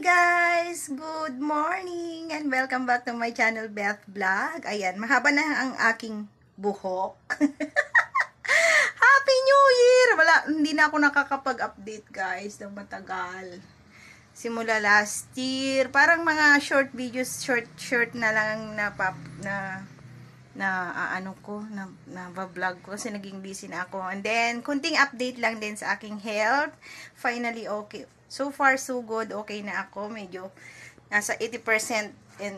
guys! Good morning and welcome back to my channel Beth Vlog. Ayan, mahaba na ang aking buhok. Happy New Year! Wala, hindi na ako nakakapag-update guys ng matagal. Simula last year, parang mga short videos, short short na lang na pap, na na ah, ano ko, na, na vlog ko kasi naging busy na ako. And then, kunting update lang din sa aking health. Finally, okay. So far, so good. Okay na ako. Medyo nasa 80% and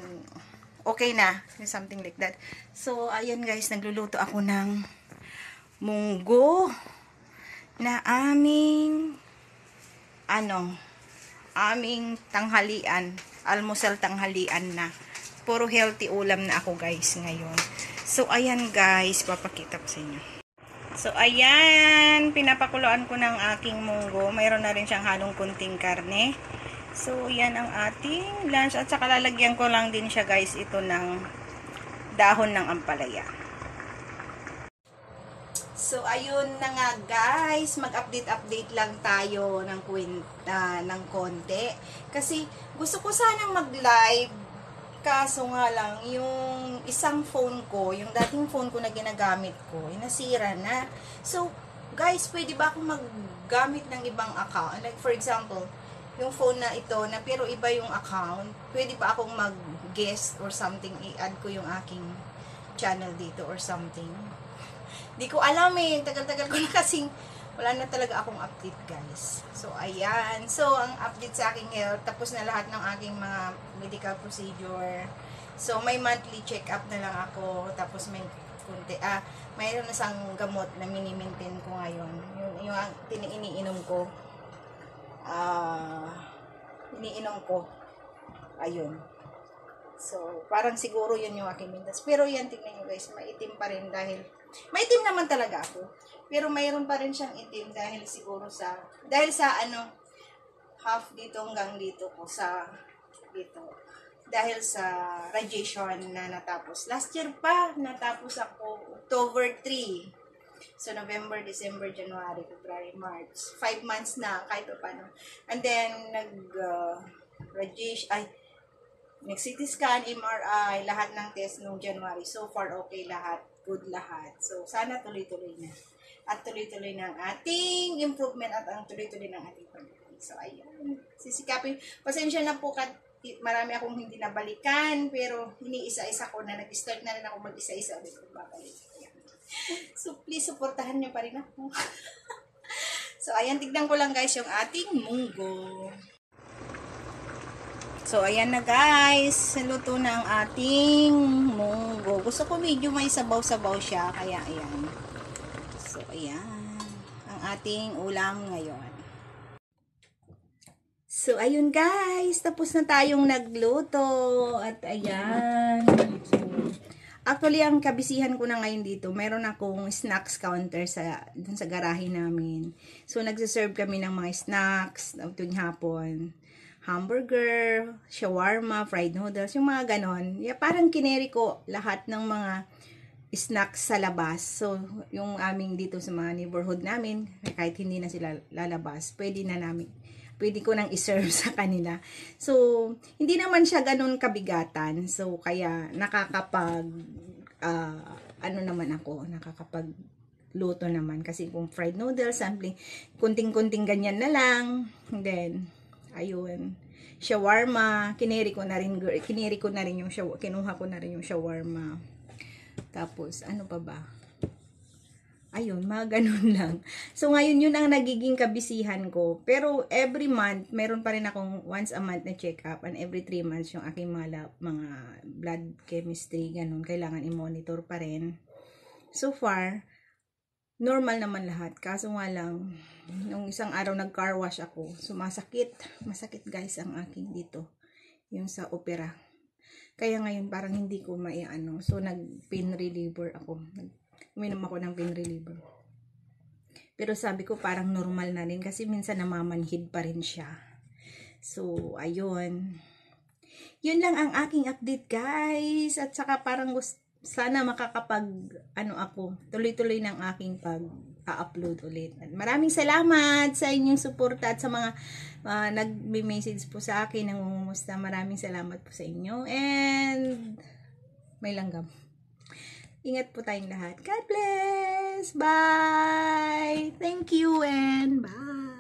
okay na. Something like that. So, ayun guys, nagluluto ako ng munggo na aming ano, aming tanghalian. Almusal tanghalian na. Puro healthy ulam na ako guys ngayon. So, ayan guys, papakita ko sa inyo. So, ayan, pinapakuluan ko ng aking munggo. Mayroon na rin siyang halong kunting karne. So, yan ang ating lunch. At saka lalagyan ko lang din siya guys, ito ng dahon ng ampalaya. So, ayun na nga guys, mag-update-update lang tayo ng kwenta, ng konti. Kasi, gusto ko sanang mag-live Kaso nga lang, yung isang phone ko, yung dating phone ko na ginagamit ko, ay nasira na. So, guys, pwede ba akong maggamit ng ibang account? Like, for example, yung phone na ito, na pero iba yung account, pwede ba akong mag-guest or something, i-add ko yung aking channel dito or something? Di ko alam eh, tagal-tagal ko na kasing wala na talaga akong update guys. So, ayan. So, ang update sa aking health, tapos na lahat ng aking mga medical procedure. So, may monthly check-up na lang ako. Tapos may kunti, ah, mayroon isang gamot na mini-maintain ko ngayon. Yung, yung yung iniinom ko. Ah, iniinom ko. Ayun. So, parang siguro yun yung aking mintas. Pero yan, tingnan nyo guys, maitim pa rin dahil, maitim naman talaga ako. Pero mayroon pa rin siyang itim dahil siguro sa, dahil sa ano, half dito hanggang dito ko sa, dito. Dahil sa radiation na natapos. Last year pa, natapos ako October 3. So, November, December, January, February, March. Five months na, kahit pa paano. And then, nag, uh, radiation, ay, nag-CT scan, MRI, lahat ng test noong January. So far, okay lahat. Good lahat. So, sana tuloy-tuloy na at tuloy-tuloy ng ating improvement at ang tuloy-tuloy ng ating pagdating. So, ayan. Sisikapin. Pasensya na po kat marami akong hindi nabalikan, pero iniisa-isa ko na nag-start na rin ako mag-isa-isa ulit kung babalik. So, please, supportahan nyo pa rin ako. so, ayan, tignan ko lang guys yung ating munggo. So, ayan na guys. Luto na ang ating munggo. Gusto ko medyo may sabaw-sabaw siya. Kaya, ayan. So, ayan. Ang ating ulam ngayon. So, ayun guys. Tapos na tayong nagluto. At ayan. Actually, ang kabisihan ko na ngayon dito, meron akong snacks counter sa, dun sa garahe namin. So, nagsiserve kami ng mga snacks tuwing hapon. Hamburger, shawarma, fried noodles, yung mga ganon. Yeah, parang kineri ko lahat ng mga snacks sa labas. So, yung aming dito sa mga neighborhood namin, kahit hindi na sila lalabas, pwede na namin, pwede ko nang iserve sa kanila. So, hindi naman siya ganun kabigatan. So, kaya nakakapag, uh, ano naman ako, nakakapag luto naman. Kasi kung fried noodles, sampling, kunting-kunting ganyan na lang. then, ayun, shawarma, kineri ko na rin, kineri ko na rin yung, kinuha ko na rin yung shawarma tapos, ano pa ba? Ayun, mga ganun lang. So, ngayon yun ang nagiging kabisihan ko. Pero, every month, meron pa rin akong once a month na check-up. And every 3 months, yung aking mga, mga blood chemistry, ganun. Kailangan i-monitor pa rin. So far, normal naman lahat. Kaso nga lang, nung isang araw nag-car wash ako, sumasakit. Masakit guys ang aking dito. Yung sa opera. Kaya ngayon parang hindi ko maiano. So nag pain reliever ako. Uminom ako ng pain reliever. Pero sabi ko parang normal na rin kasi minsan namamanhid pa rin siya. So ayun. Yun lang ang aking update guys. At saka parang gusto, sana makakapag ano ako, tuloy-tuloy ng aking pag upload ulit. Maraming salamat sa inyong suporta at sa mga uh, nagme-message po sa akin, nangungumusta. Maraming salamat po sa inyo. And may langgam. Ingat po tayong lahat. God bless! Bye! Thank you and bye!